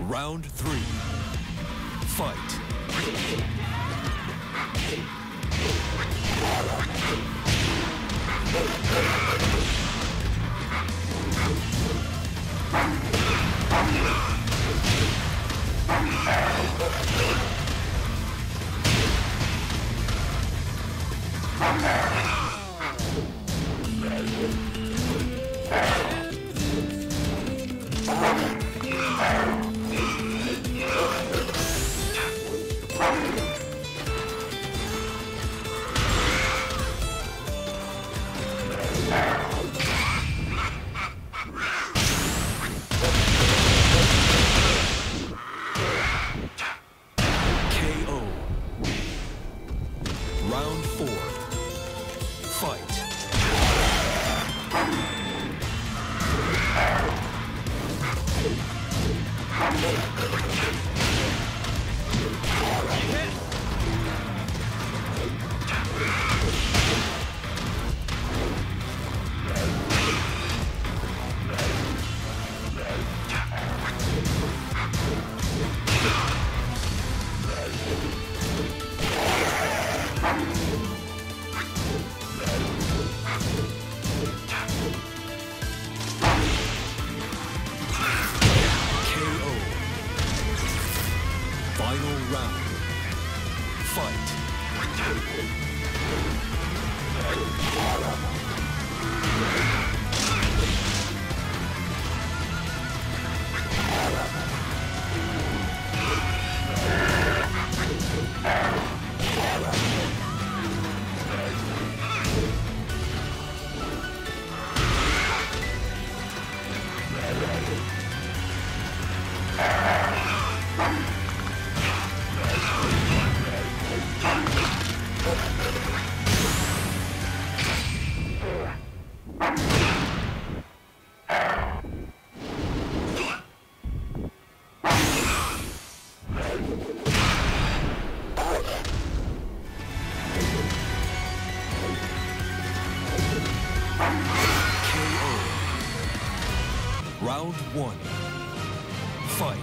Round three. Fight. KO. One. Fight.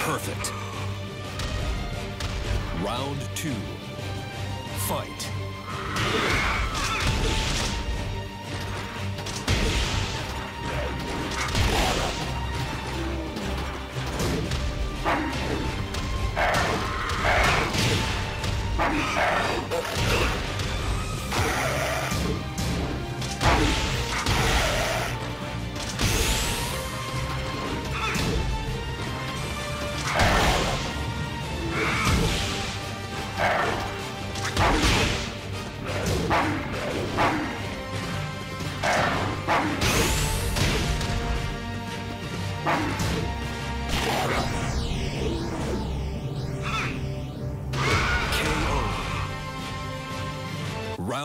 Perfect. Round two. Fight.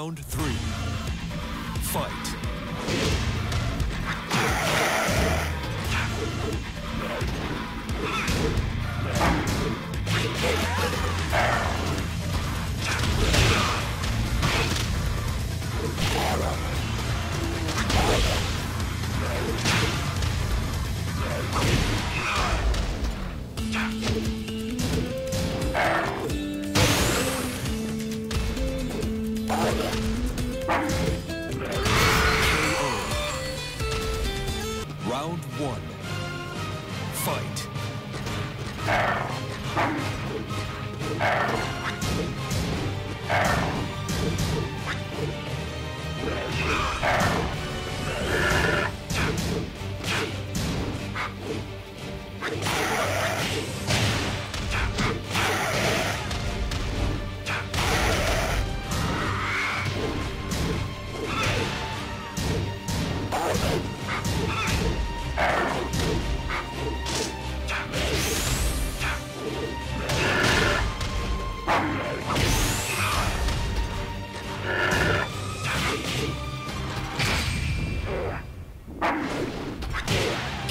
Round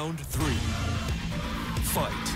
Round three. Fight.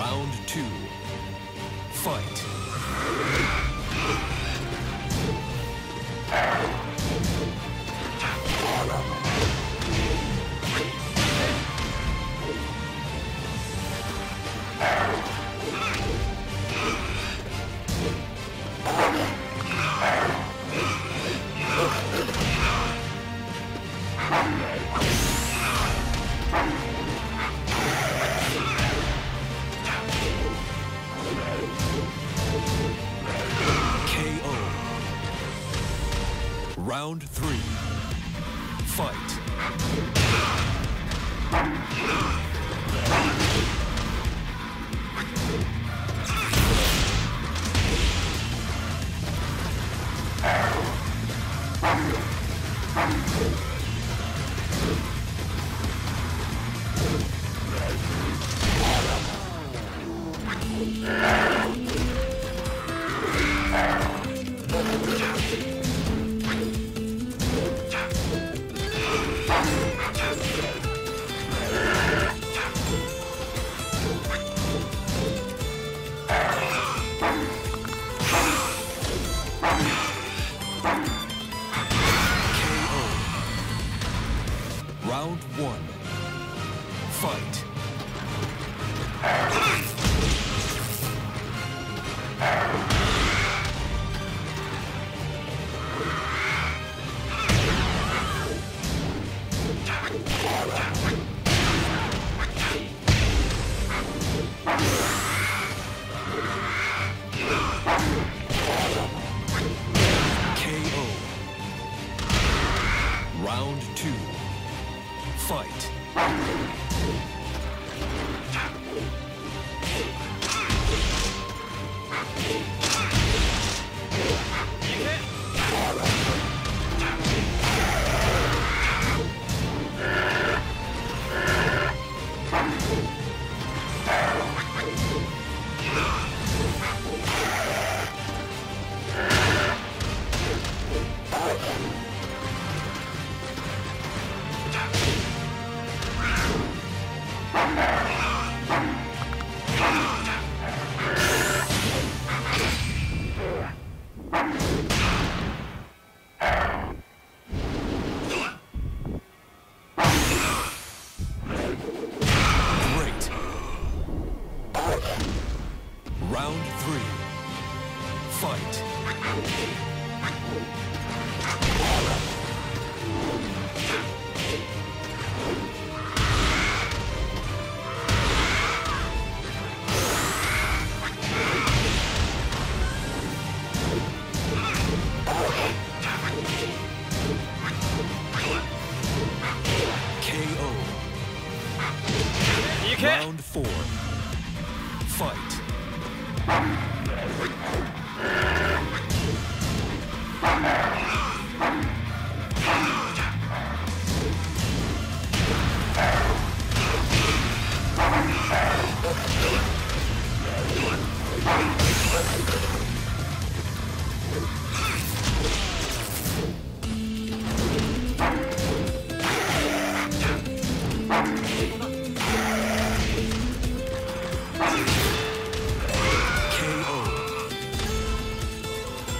Round two. Fight. Round three. Fight.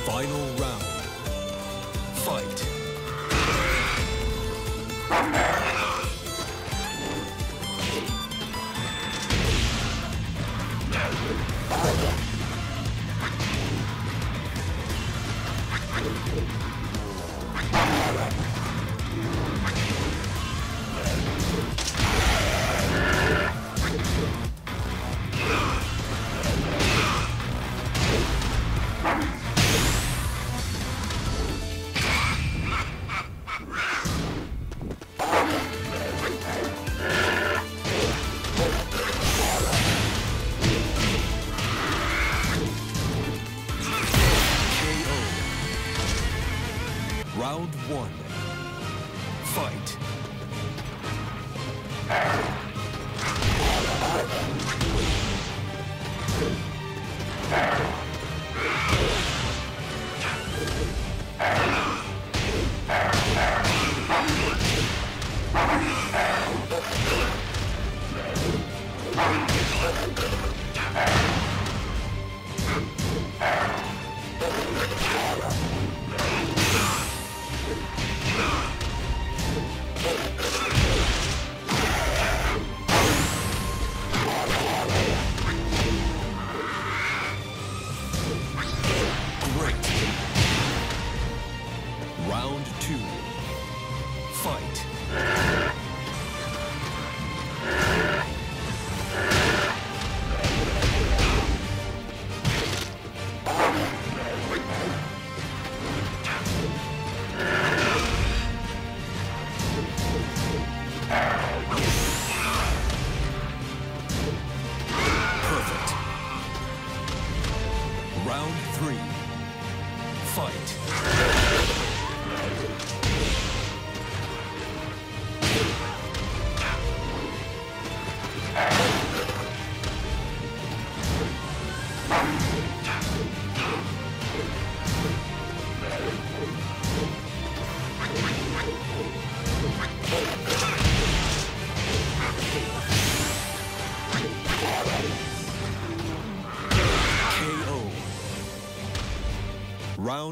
Final round. Fight.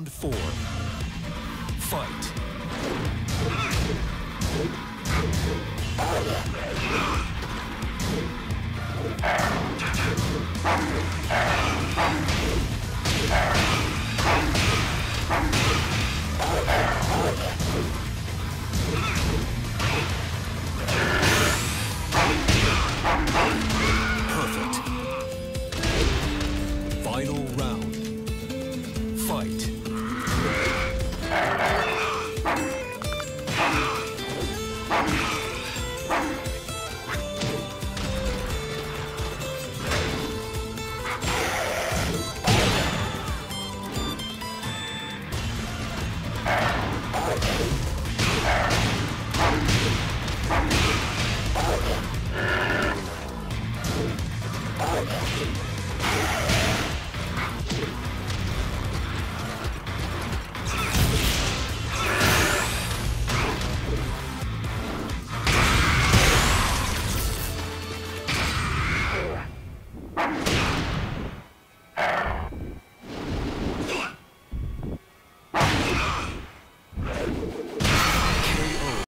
Four.